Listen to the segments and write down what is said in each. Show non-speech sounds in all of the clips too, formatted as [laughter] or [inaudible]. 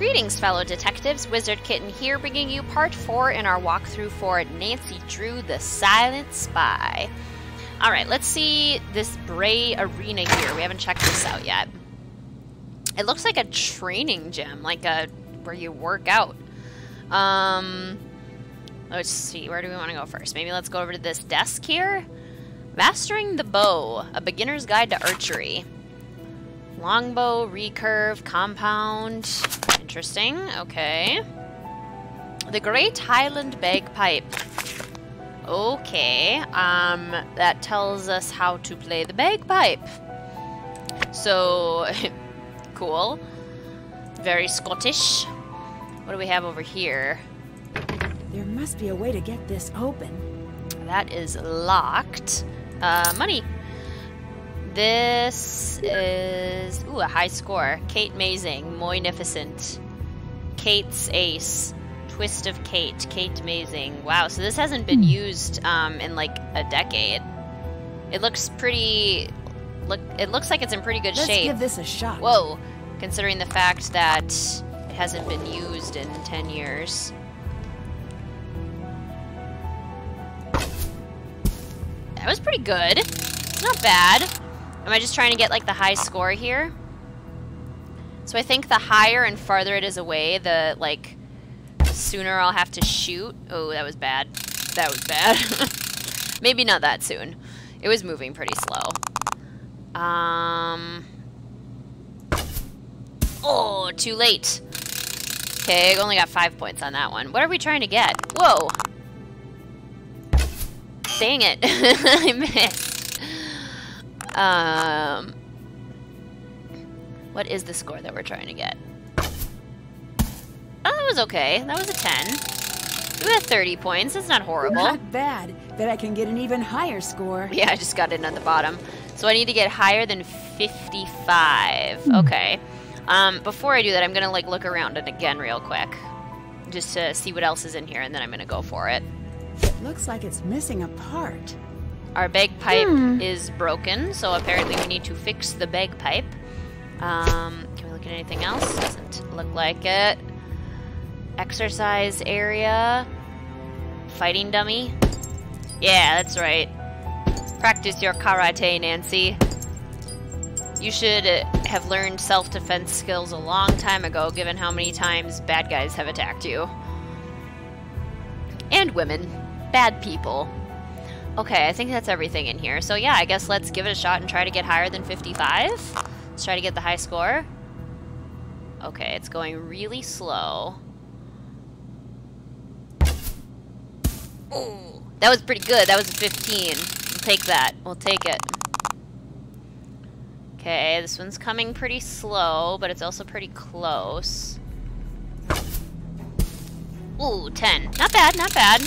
Greetings, fellow detectives. Wizard Kitten here, bringing you part four in our walkthrough for Nancy Drew the Silent Spy. All right, let's see this Bray Arena here. We haven't checked this out yet. It looks like a training gym, like a where you work out. Um, let's see, where do we want to go first? Maybe let's go over to this desk here. Mastering the Bow, a beginner's guide to archery. Longbow, recurve, compound. Interesting, okay. The Great Highland Bagpipe. Okay, um, that tells us how to play the bagpipe. So, [laughs] cool. Very Scottish. What do we have over here? There must be a way to get this open. That is locked. Uh, money. This is ooh a high score. Kate Mazing, Moynificent. Kate's Ace, Twist of Kate, Kate Mazing. Wow, so this hasn't been used um, in like a decade. It looks pretty. Look, it looks like it's in pretty good Let's shape. give this a shot. Whoa, considering the fact that it hasn't been used in 10 years. That was pretty good. It's not bad. Am I just trying to get like the high score here? So I think the higher and farther it is away, the like sooner I'll have to shoot. Oh, that was bad. That was bad. [laughs] Maybe not that soon. It was moving pretty slow. Um Oh, too late. Okay, I only got five points on that one. What are we trying to get? Whoa. Dang it. [laughs] I missed. Um, what is the score that we're trying to get? Oh, that was okay. That was a 10. We got 30 points. That's not horrible. Not bad. Bet I can get an even higher score. [laughs] Yeah, I just got in at the bottom. So I need to get higher than 55. Okay. Um, before I do that, I'm gonna like look around it again real quick, just to see what else is in here, and then I'm gonna go for it. It looks like it's missing a part. Our bagpipe is broken, so apparently we need to fix the bagpipe. Um, can we look at anything else? Doesn't look like it. Exercise area. Fighting dummy. Yeah, that's right. Practice your karate, Nancy. You should have learned self-defense skills a long time ago, given how many times bad guys have attacked you. And women. Bad people. Okay, I think that's everything in here. So yeah, I guess let's give it a shot and try to get higher than 55. Let's try to get the high score. Okay, it's going really slow. Ooh, that was pretty good. That was a 15. We'll take that. We'll take it. Okay, this one's coming pretty slow, but it's also pretty close. Ooh, 10. Not bad, not bad.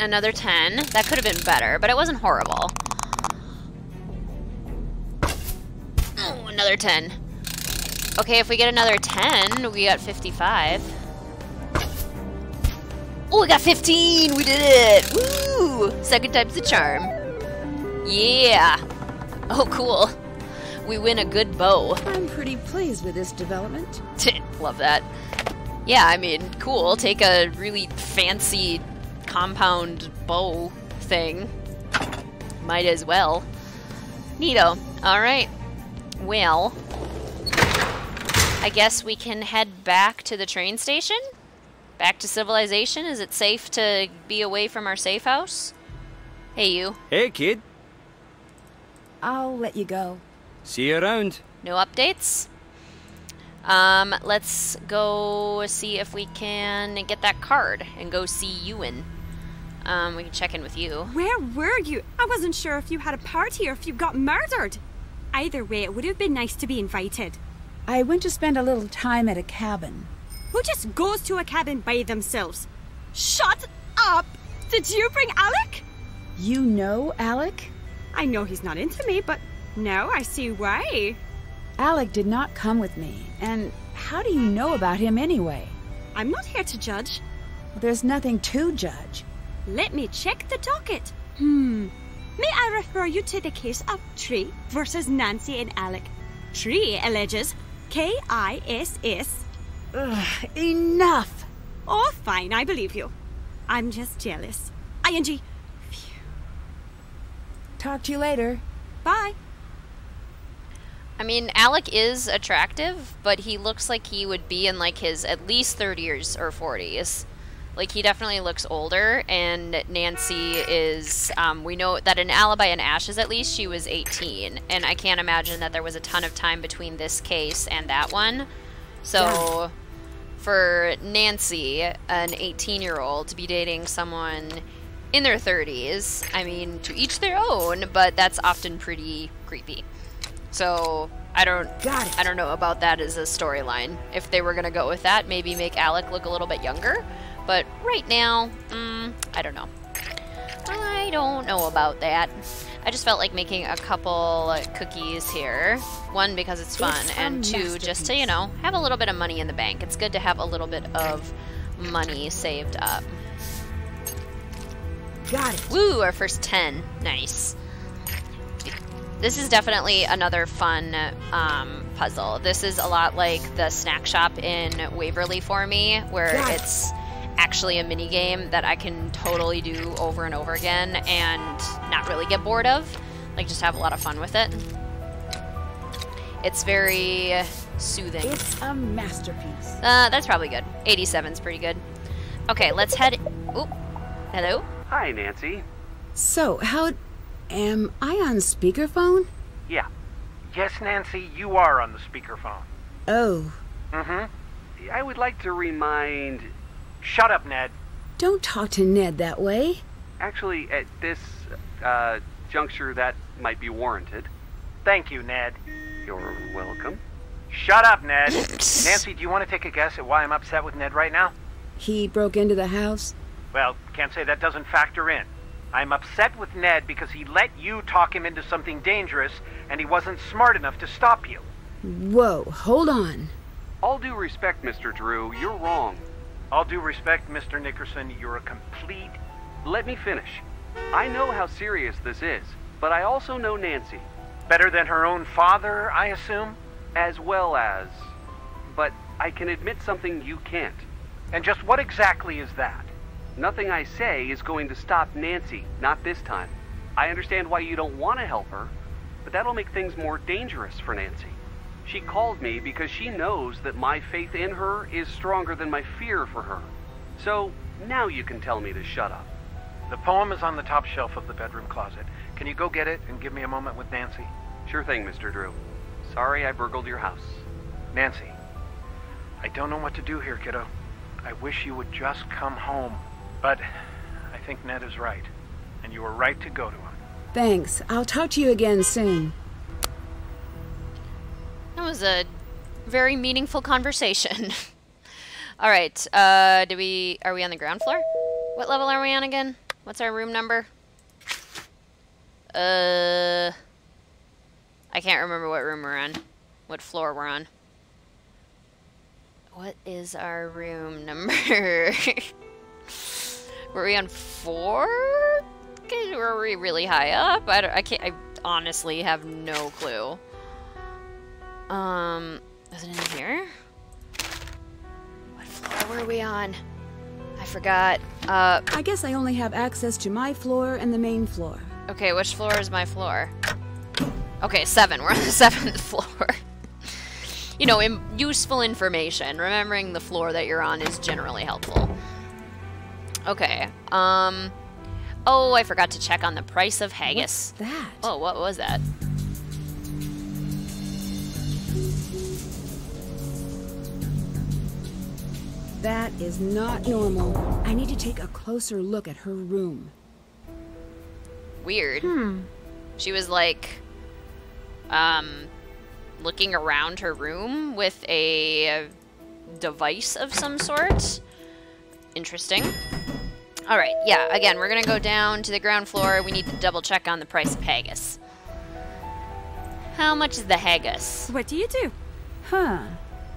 Another 10. That could have been better, but it wasn't horrible. Oh, another 10. Okay, if we get another 10, we got 55. Oh, we got 15! We did it! Woo! Second time's the charm. Yeah! Oh, cool. We win a good bow. I'm pretty pleased with this development. [laughs] Love that. Yeah, I mean, cool. Take a really fancy compound bow thing. Might as well. Neato. Alright. Well, I guess we can head back to the train station? Back to civilization? Is it safe to be away from our safe house? Hey, you. Hey, kid. I'll let you go. See you around. No updates? Um, let's go see if we can get that card and go see Ewan. Um, we can check in with you. Where were you? I wasn't sure if you had a party or if you got murdered. Either way, it would have been nice to be invited. I went to spend a little time at a cabin. Who just goes to a cabin by themselves? Shut up! Did you bring Alec? You know Alec? I know he's not into me, but now I see why. Alec did not come with me. And how do you know about him anyway? I'm not here to judge. There's nothing to judge. Let me check the docket. Hmm. May I refer you to the case of Tree versus Nancy and Alec? Tree alleges K I S S. Ugh, enough! Oh, fine, I believe you. I'm just jealous. ING. Phew. Talk to you later. Bye. I mean, Alec is attractive, but he looks like he would be in like his at least 30s or 40s. Like he definitely looks older, and Nancy is. Um, we know that in Alibi and Ashes, at least, she was 18, and I can't imagine that there was a ton of time between this case and that one. So, for Nancy, an 18-year-old, to be dating someone in their 30s, I mean, to each their own, but that's often pretty creepy. So I don't I don't know about that as a storyline. If they were gonna go with that, maybe make Alec look a little bit younger. But right now, mm, I don't know. I don't know about that. I just felt like making a couple cookies here. One because it's fun, It's and two just to you know have a little bit of money in the bank. It's good to have a little bit of money saved up. Got it. Woo, our first 10. Nice. This is definitely another fun um, puzzle. This is a lot like the snack shop in Waverly for me, where Got it. It's actually a mini game that I can totally do over and over again and not really get bored of. Like, just have a lot of fun with it. It's very soothing. It's a masterpiece. Uh, that's probably good. 87's pretty good. Okay, let's head. Oop. Hello? Hi, Nancy. So, how. Am I on speakerphone? Yeah. Yes, Nancy, you are on the speakerphone. Oh, Mm-hmm. I would like to remind. Shut up, Ned. don't talk to Ned that way. Actually, at this uh, juncture, that might be warranted. Thank you, Ned. You're welcome. Shut up, Ned. [laughs] Nancy, do you want to take a guess at why I'm upset with Ned right now? He broke into the house. Well, can't say that doesn't factor in. I'm upset with Ned because he let you talk him into something dangerous and he wasn't smart enough to stop you. Whoa, hold on. All due respect, Mr. Drew, you're wrong. All due respect, Mr. Nickerson, you're a complete. Let me finish. I know how serious this is, but I also know Nancy. Better than her own father, I assume? As well as. But I can admit something you can't. And just what exactly is that? Nothing I say is going to stop Nancy, not this time. I understand why you don't want to help her, but that'll make things more dangerous for Nancy. She called me because she knows that my faith in her is stronger than my fear for her. So now you can tell me to shut up. The poem is on the top shelf of the bedroom closet. Can you go get it and give me a moment with Nancy? Sure thing, Mr. Drew. Sorry I burgled your house. Nancy, I don't know what to do here, kiddo. I wish you would just come home. But I think Ned is right, and you were right to go to him. Thanks. I'll talk to you again soon. That was a very meaningful conversation. [laughs] All right. Uh, do we are we on the ground floor? What level are we on again? What's our room number? Uh, I can't remember what room we're on. What floor we're on. What is our room number? [laughs] Were we on four? Okay, Were we really high up? I, don't, I can't. I honestly have no clue. Um, is it in here? What floor were we on? I forgot. Uh, I guess I only have access to my floor and the main floor. okay, which floor is my floor? Okay, seven. [laughs] We're on the seventh floor. you know, Im- useful information. Remembering the floor that you're on is generally helpful. Okay. Um. Oh, I forgot to check on the price of haggis. What's that? Oh, what was that? That is not normal. I need to take a closer look at her room. Weird. Hmm. She was like, um, looking around her room with a device of some sort. Interesting. All right, yeah, again, we're gonna go down to the ground floor. We need to double check on the price of haggis. How much is the haggis? What do you do? Huh.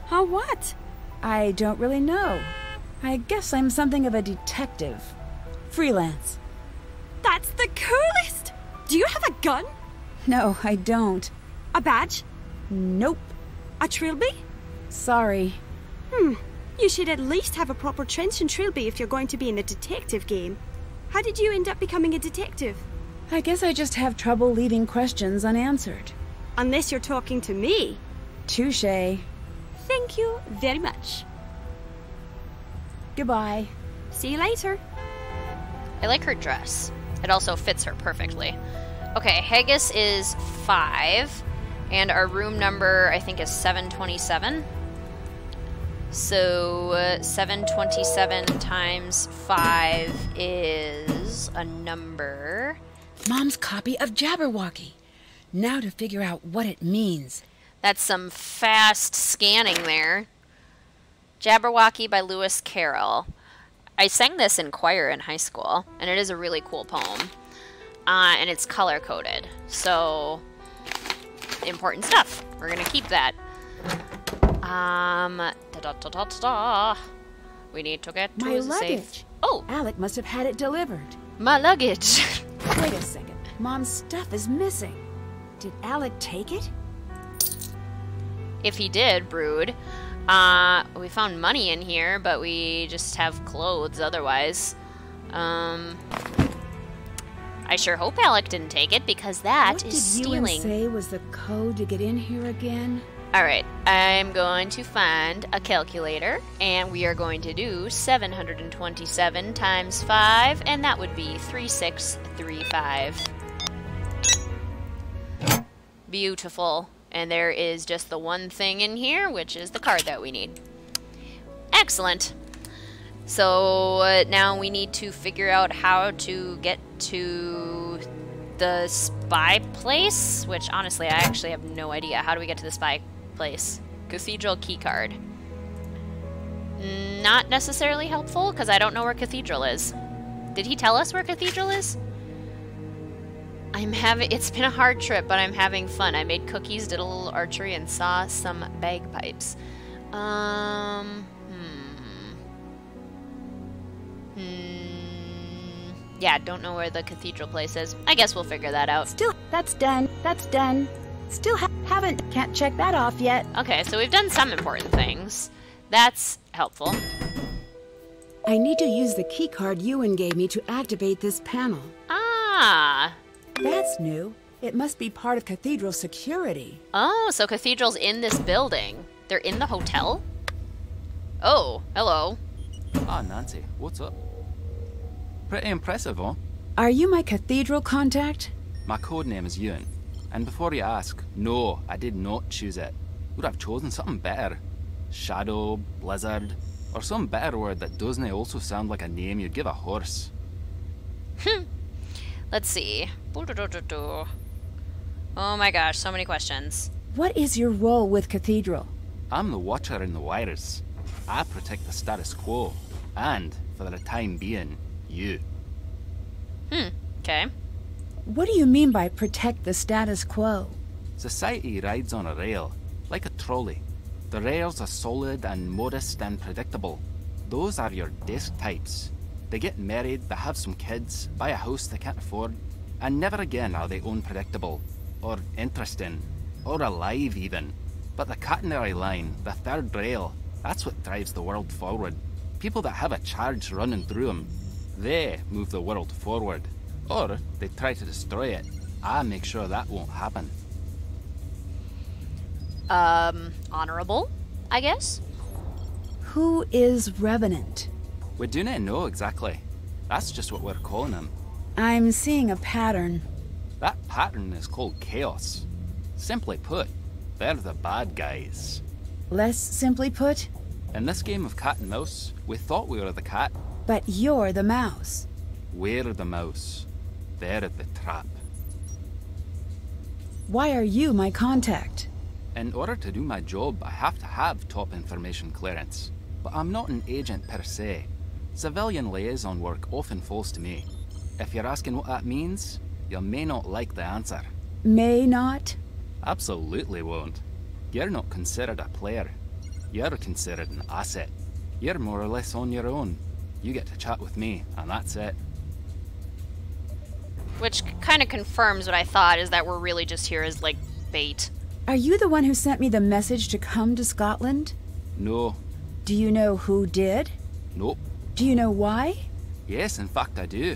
Huh, what? I don't really know. I guess I'm something of a detective. Freelance. That's the coolest! Do you have a gun? No, I don't. A badge? Nope. A trilby? Sorry. Hmm. You should at least have a proper trench and trilby if you're going to be in a detective game. How did you end up becoming a detective? I guess I just have trouble leaving questions unanswered. Unless you're talking to me. Touche. Thank you very much. Goodbye. See you later. I like her dress. It also fits her perfectly. Okay, Haggis is five, and our room number I think is 727. So uh, 727 times five is a number. Mom's copy of Jabberwocky. Now to figure out what it means. That's some fast scanning there. Jabberwocky by Lewis Carroll. I sang this in choir in high school, and it is a really cool poem. Uh, and it's color coded. So, important stuff. We're gonna keep that. Um, da da da da da. We need to get to My the safe. luggage. Oh, Alec must have had it delivered. my luggage. [laughs] Wait a second. Mom's stuff is missing. Did Alec take it? If he did, brood. Uh, we found money in here, but we just have clothes otherwise. Um, I sure hope Alec didn't take it because that what is did Ewan stealing. say was the code to get in here again? All right, I'm going to find a calculator, and we are going to do 727 times 5, and that would be 3635. Beautiful. And there is just the one thing in here, which is the card that we need. Excellent. So uh, now we need to figure out how to get to the spy place, which honestly I actually have no idea. How do we get to the spy place? Cathedral keycard. Not necessarily helpful because I don't know where Cathedral is. Did he tell us where Cathedral is? I'm having. It's been a hard trip, but I'm having fun. I made cookies, did a little archery, and saw some bagpipes. Um. Hmm. Hmm. Yeah, don't know where the cathedral place is. I guess we'll figure that out. Still, that's done. That's done. Still ha- haven't. Can't check that off yet. Okay, so we've done some important things. That's helpful. I need to use the keycard Ewan gave me to activate this panel. Ah. That's new. It must be part of Cathedral security. Oh, so Cathedral's in this building. They're in the hotel? Oh, hello. Ah, Nancy, what's up? Pretty impressive, huh? Are you my Cathedral contact? My code name is Ewan. And before you ask, no, I did not choose it. Would have chosen something better. Shadow, Blizzard, or some better word that doesn't also sound like a name you'd give a horse. Let's see. Oh my gosh, so many questions. What is your role with Cathedral? I'm the watcher in the wires. I protect the status quo. And, for the time being, you. Hmm, okay. What do you mean by protect the status quo? Society rides on a rail, like a trolley. The rails are solid and modest and predictable. Those are your desk types. They get married, they have some kids, buy a house they can't afford, and never again are they unpredictable, or interesting, or alive even. But the catenary line, the third rail, that's what drives the world forward. People that have a charge running through them, they move the world forward. Or they try to destroy it. I make sure that won't happen. Um, honorable, I guess? Who is Revenant? We do not know exactly. That's just what we're calling them. I'm seeing a pattern. That pattern is called chaos. Simply put, they're the bad guys. Less simply put, In this game of cat and mouse, we thought we were the cat. but you're the mouse. We're the mouse. They're the trap. Why are you my contact? In order to do my job, I have to have top information clearance. But I'm not an agent per se. Civilian liaison work often falls to me. If you're asking what that means, you may not like the answer. May not? Absolutely won't. You're not considered a player. You're considered an asset. You're more or less on your own. You get to chat with me, and that's it. Which kind of confirms what I thought is that we're really just here as, like, bait. Are you the one who sent me the message to come to Scotland? No. Do you know who did? Nope. Do you know why? Yes, in fact, I do.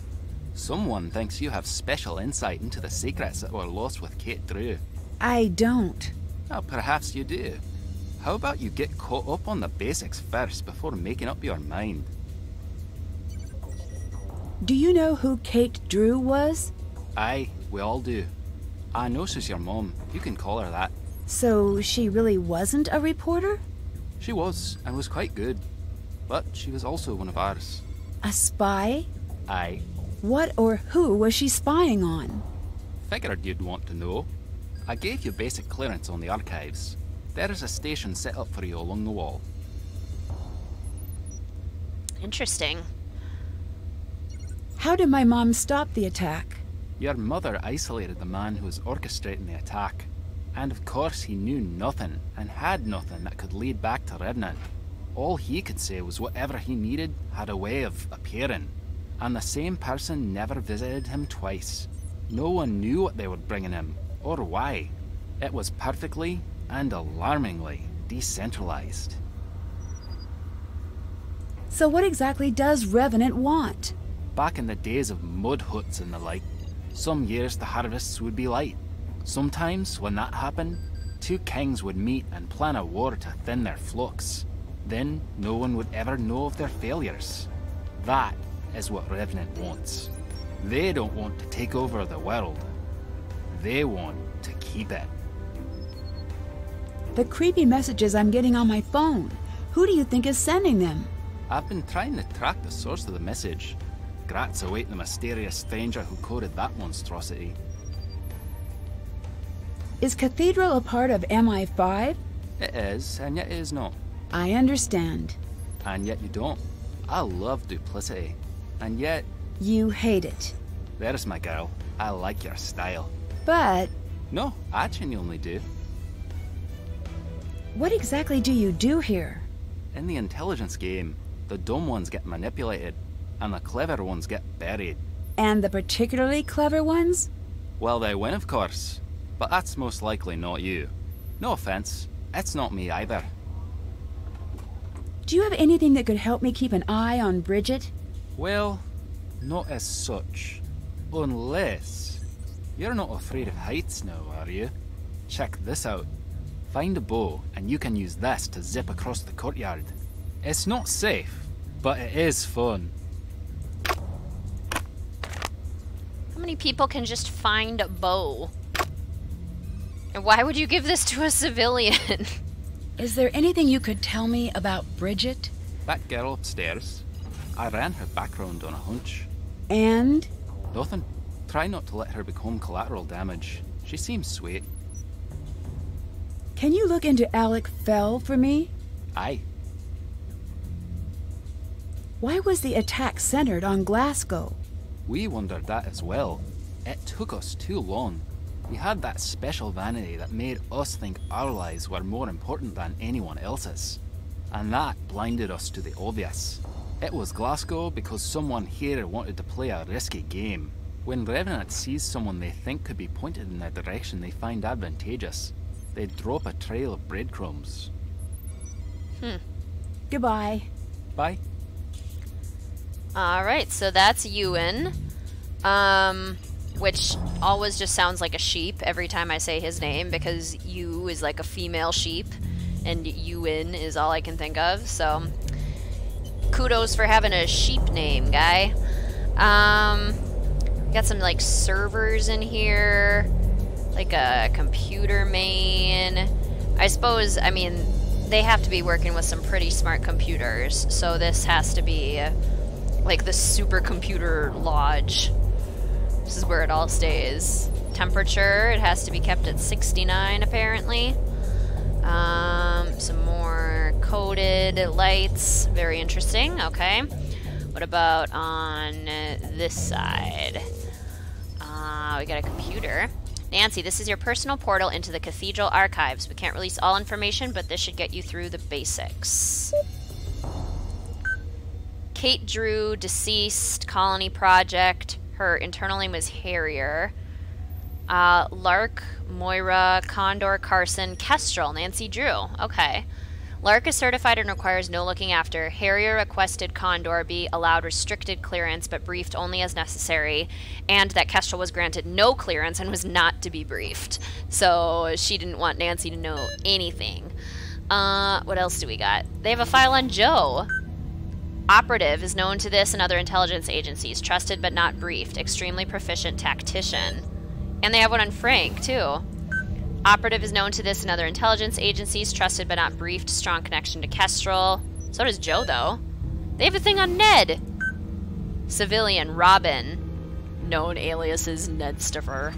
Someone thinks you have special insight into the secrets that were lost with Kate Drew. I don't. Well, perhaps you do. How about you get caught up on the basics first before making up your mind? Do you know who Kate Drew was? Aye, we all do. I know she's your mom. You can call her that. So she really wasn't a reporter? She was, and was quite good. But she was also one of ours. A spy? Aye. What or who was she spying on? Figured you'd want to know. I gave you basic clearance on the archives. There is a station set up for you along the wall. Interesting. How did my mom stop the attack? Your mother isolated the man who was orchestrating the attack. And of course, he knew nothing and had nothing that could lead back to Revenant. All he could say was whatever he needed had a way of appearing. And the same person never visited him twice. No one knew what they were bringing him, or why. It was perfectly and alarmingly decentralized. So what exactly does Revenant want? Back in the days of mud huts and the like, some years the harvests would be light. Sometimes, when that happened, two kings would meet and plan a war to thin their flocks. Then no one would ever know of their failures. That is what Revenant wants. They don't want to take over the world. They want to keep it. The creepy messages I'm getting on my phone. Who do you think is sending them? I've been trying to track the source of the message. Grats await the mysterious stranger who coded that monstrosity. Is Cathedral a part of MI5? It is, and yet it is not. I understand. And yet you don't. I love duplicity. And yet, You hate it. there's my girl. I like your style. But No, I genuinely do. what exactly do you do here? In the intelligence game, the dumb ones get manipulated, and the clever ones get buried. And the particularly clever ones? Well, they win, of course. But that's most likely not you. No offense, it's not me either. Do you have anything that could help me keep an eye on Bridget? Well, not as such. Unless. You're not afraid of heights now, are you? Check this out. Find a bow, and you can use this to zip across the courtyard. It's not safe, but it is fun. How many people can just find a bow? And why would you give this to a civilian? [laughs] Is there anything you could tell me about Bridget? That girl upstairs, I ran her background on a hunch. And Nothing. Try not to let her become collateral damage. She seems sweet. can you look into Alec Fell for me? Aye, Why was the attack centered on Glasgow? we wondered that as well. It took us too long. We had that special vanity that made us think our lives were more important than anyone else's. And that blinded us to the obvious. It was Glasgow because someone here wanted to play a risky game. When Revenant sees someone they think could be pointed in a direction they find advantageous, they drop a trail of breadcrumbs. Hmm. Goodbye. Bye. All right, so that's Ewan. Um, which always just sounds like a sheep every time I say his name because you is like a female sheep and Ewan is all I can think of. So kudos for having a sheep name, guy. Um, got some like servers in here, like a computer main. I suppose, I mean, they have to be working with some pretty smart computers, so this has to be like the supercomputer lodge. This is where it all stays. Temperature, it has to be kept at 69 apparently. Um, some more coded lights, very interesting. Okay. What about on this side? Uh, we got a computer. Nancy, this is your personal portal into the cathedral archives. We can't release all information, but this should get you through the basics. Kate Drew, deceased, colony project. Her internal name was Harrier. Uh, Lark, Moira, Condor, Carson, Kestrel, Nancy Drew. Okay. Lark is certified and requires no looking after. Harrier requested Condor be allowed restricted clearance but briefed only as necessary, and that Kestrel was granted no clearance and was not to be briefed. So she didn't want Nancy to know anything. Uh, what else do we got? They have a file on Joe. Operative is known to this and other intelligence agencies, trusted but not briefed, extremely proficient tactician. And they have one on Frank, too. Operative is known to this and other intelligence agencies, trusted but not briefed, strong connection to Kestrel. So does Joe, though. They have a thing on Ned. Civilian, Robin. Known alias aliases Ned Stiffer.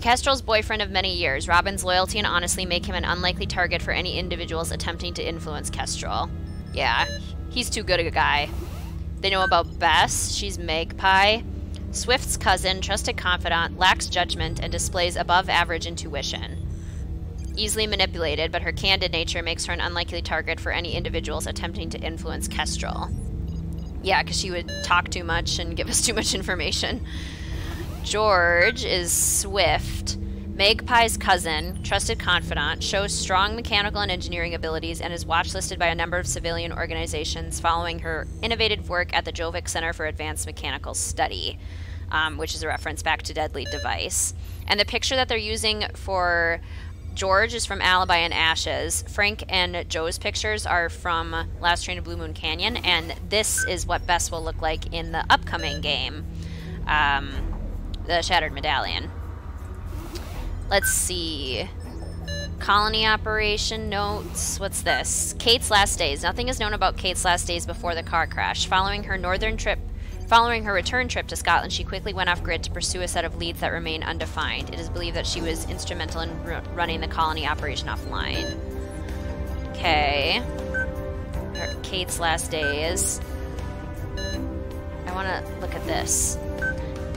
Kestrel's boyfriend of many years, Robin's loyalty and honesty make him an unlikely target for any individuals attempting to influence Kestrel. Yeah, he's too good a guy. They know about Bess. She's Magpie. Swift's cousin, trusted confidant, lacks judgment and displays above average intuition. Easily manipulated, but her candid nature makes her an unlikely target for any individuals attempting to influence Kestrel. Yeah, because she would talk too much and give us too much information. George is Swift, Magpie's cousin, trusted confidant, shows strong mechanical and engineering abilities, and is watch listed by a number of civilian organizations following her innovative work at the Jovic Center for Advanced Mechanical Study um, which is a reference back to Deadly Device. And the picture that they're using for George is from Alibi and Ashes. Frank and Joe's pictures are from Last Train to Blue Moon Canyon, and this is what Bess will look like in the upcoming game, um, the Shattered Medallion. Let's see. Colony operation notes. What's this? Kate's last days. Nothing is known about Kate's last days before the car crash. Following her northern trip Following her return trip to Scotland, she quickly went off grid to pursue a set of leads that remain undefined. It is believed that she was instrumental in running the colony operation offline. Okay. Kate's last days. I want to look at this.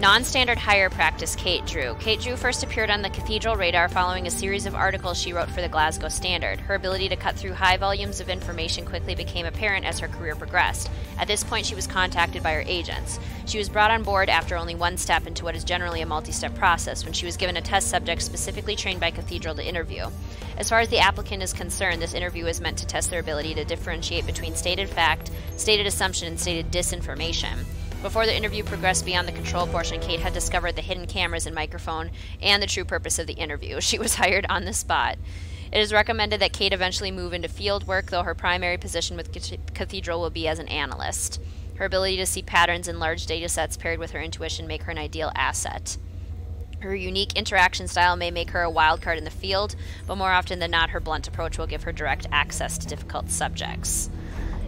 Non-standard hire practice Kate Drew. Kate Drew first appeared on the Cathedral radar following a series of articles she wrote for the Glasgow Standard. Her ability to cut through high volumes of information quickly became apparent as her career progressed. At this point, she was contacted by her agents. She was brought on board after only one step into what is generally a multi-step process when she was given a test subject specifically trained by Cathedral to interview. As far as the applicant is concerned, this interview is meant to test their ability to differentiate between stated fact, stated assumption, and stated disinformation. Before the interview progressed beyond the control portion, Kate had discovered the hidden cameras and microphone and the true purpose of the interview. [laughs] She was hired on the spot. It is recommended that Kate eventually move into field work, though her primary position with Cathedral will be as an analyst. Her ability to see patterns in large data sets paired with her intuition make her an ideal asset. Her unique interaction style may make her a wild card in the field, but more often than not, her blunt approach will give her direct access to difficult subjects.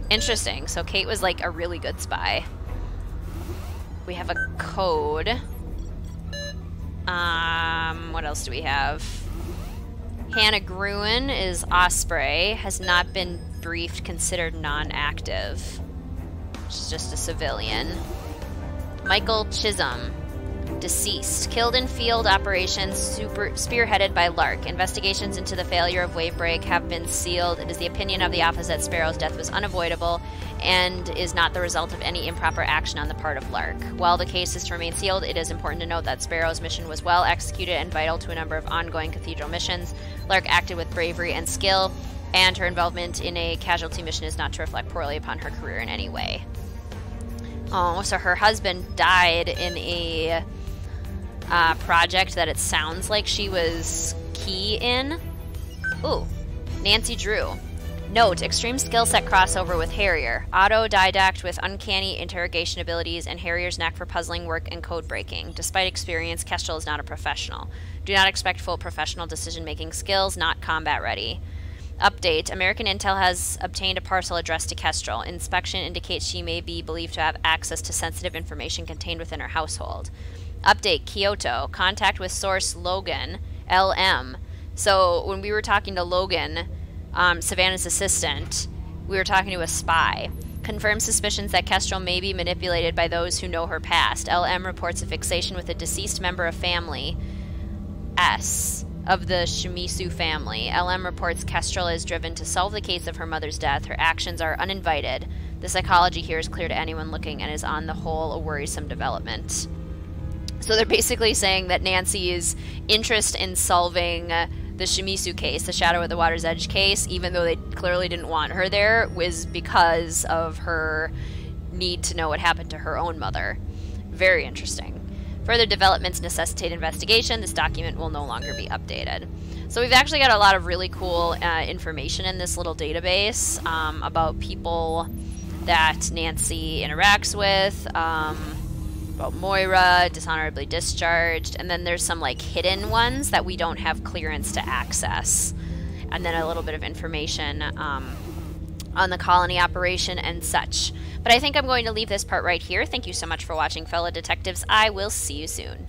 Interesting. So Kate was like a really good spy. We have a code. Um, what else do we have? Hannah Gruen is Osprey, has not been briefed, considered non-active. She's just a civilian. Michael Chisholm, deceased. Killed in field operations super, spearheaded by Lark. Investigations into the failure of Wavebreak have been sealed. It is the opinion of the office that Sparrow's death was unavoidable and is not the result of any improper action on the part of Lark. While the case is to remain sealed, it is important to note that Sparrow's mission was well executed and vital to a number of ongoing Cathedral missions. Lark acted with bravery and skill, and her involvement in a casualty mission is not to reflect poorly upon her career in any way. Oh, so her husband died in a uh, project that it sounds like she was key in. Ooh, Nancy Drew. Note, extreme skill set crossover with Harrier. Autodidact with uncanny interrogation abilities and Harrier's knack for puzzling work and code breaking. Despite experience, Kestrel is not a professional. Do not expect full professional decision-making skills, not combat ready. Update American Intel has obtained a parcel addressed to Kestrel. Inspection indicates she may be believed to have access to sensitive information contained within her household. Update Kyoto. Contact with source Logan, LM. So when we were talking to Logan, um, Savannah's assistant, we were talking to a spy. Confirms suspicions that Kestrel may be manipulated by those who know her past. LM reports a fixation with a deceased member of family, S, of the Shimizu family. LM reports Kestrel is driven to solve the case of her mother's death. Her actions are uninvited. The psychology here is clear to anyone looking and is on the whole a worrisome development. So they're basically saying that Nancy's interest in solving the Shimizu case, the Shadow at the Water's Edge case, even though they clearly didn't want her there, was because of her need to know what happened to her own mother. Very interesting. Further developments necessitate investigation. This document will no longer be updated. So we've actually got a lot of really cool uh, information in this little database um, about people that Nancy interacts with, um, about Moira, dishonorably discharged, and then there's some like hidden ones that we don't have clearance to access. And then a little bit of information um, on the colony operation and such. But I think I'm going to leave this part right here. Thank you so much for watching, fellow detectives. I will see you soon.